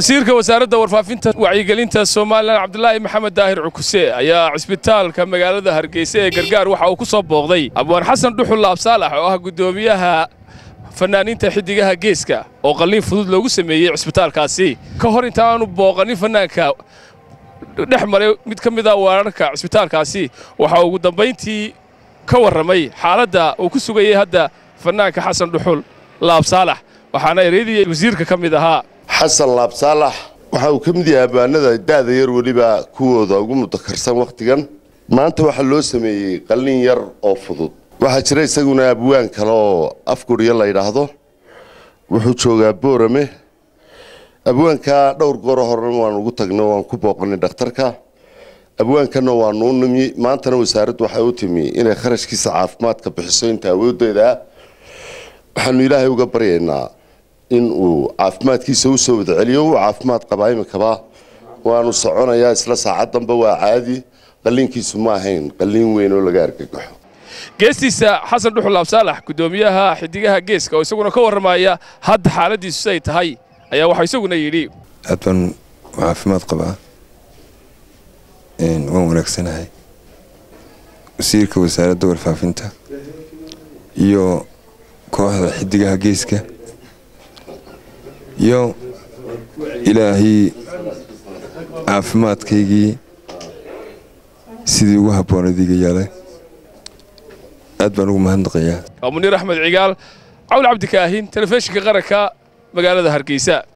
wasiirka wasaaradda warfaafinta wacyigelinta somalilan cabdulaahi maxamed daahir cukuse ayaa cisbitaalka magaalada hargeysa ee gargaar waxa uu ku soo booqday abwaan xasan dhuxul laabsaalax oo ah guddoomiyaha fanaaniinta xiddigaha geeska oo qalliin fudud loogu sameeyey cisbitaalkaasi. Ka hor intaanu booqanin fanaanka dhex maray mid ka mid a weerarka cisbitaalkaasi waxaa ugu dambayntii ka warramay xaaladda uu ku sugayey hadda fanaanka xasan dhuxul laabsaalax waxaana ereydii wasiirka ka mid ahaa xasan laabsaalax waxa uu ka mid yahay abwaanada da'da yar weliba kuwooda ugu mudakarsan wakhtigan maanta waxaa loo sameeyey qallin yar oo fudud. Waxaa jira isaguna abwaan kale oo afguryo la yidhaahdo. Wuxuu joogaa boorame. Abwaankaa dhowr gooro horena waan ugu tagnay waan ku booqanay dhakhtarka. Abwaankana waanu u nimi. Maantana wasaaraddu waxay u timi inay kharashkiisa caafimaadka bixiso inta awooddeeda waxaanu ilaahay uga baryaynaa in uu caafimaadkiisa u soo wada celiyo uu caafimaad qabaa iminkaba waanu soconayaa isla saacaddanba waa caadi. Qalliinkiisu ma ahayn qalliin weyn oo laga argagaxo geestiisa xasan dhuxul laabsaalax guddoomiyaha xiddigaha geeska oo isaguna ka warramaya hadda xaaladdiisu siday tahay ayaa waxaa isaguna yidhi. Aad baan caafimaad qabaa waan wanaagsanahay. Wasiirka wasaaradda warfaafinta iyo kooxda xiddigaha geeska iyo ilaahii caafimaadkaygii sidii ugu habboonad iga yeelay aad baan ugu mahadnaqayaa. Waa muniir axmed cigaal cawl cabdikaahin telefishinka qaranka magaalada hargeysa